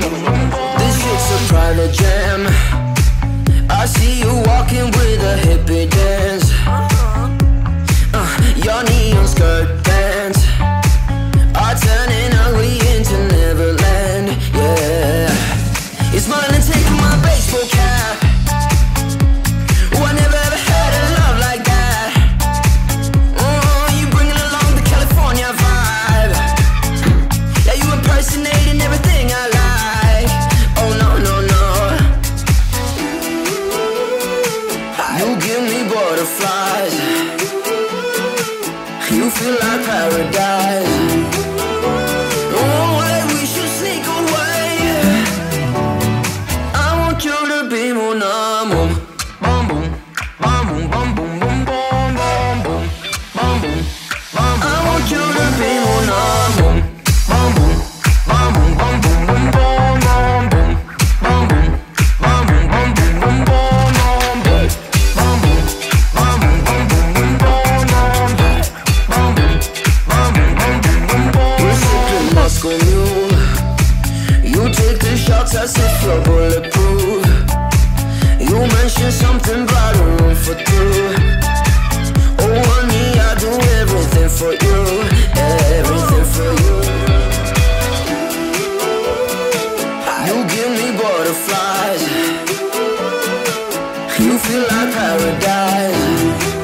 This shit's a private jam. I see you walking with a hippie. feel like paradise. felt as if you're bulletproof. You mentioned something about a room for Oh honey, I do everything for you Everything for you. You give me butterflies. You feel like paradise.